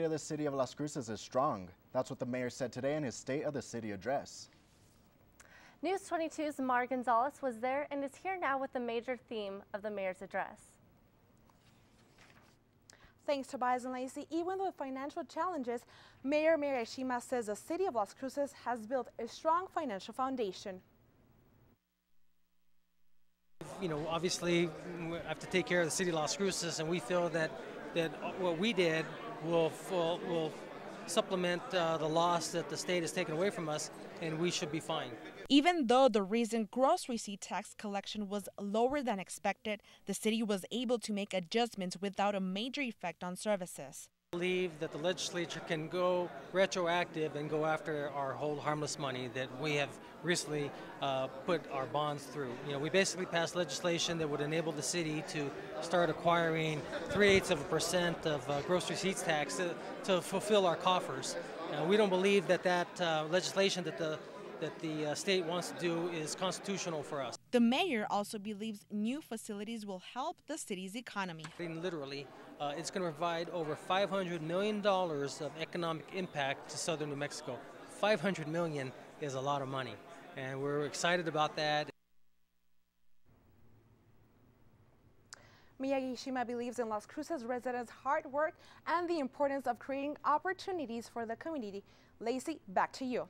of the city of Las Cruces is strong. That's what the mayor said today in his State of the City address. News 22's Mar Gonzalez was there and is here now with the major theme of the mayor's address. Thanks, Tobias and Lacey. Even with financial challenges, Mayor Miyagishima says the city of Las Cruces has built a strong financial foundation. You know, obviously, we have to take care of the city of Las Cruces, and we feel that that what we did will will, will supplement uh, the loss that the state has taken away from us, and we should be fine. Even though the recent gross receipt tax collection was lower than expected, the city was able to make adjustments without a major effect on services. Believe that the legislature can go retroactive and go after our hold harmless money that we have recently uh, put our bonds through. You know, we basically passed legislation that would enable the city to start acquiring three eighths of a percent of uh, gross receipts tax to, to fulfill our coffers. We don't believe that that uh, legislation that the that the uh, state wants to do is constitutional for us. The mayor also believes new facilities will help the city's economy. And literally, uh, it's going to provide over $500 million of economic impact to southern New Mexico. 500 million is a lot of money, and we're excited about that. Miyagishima believes in Las Cruces residents' hard work and the importance of creating opportunities for the community. Lacey, back to you.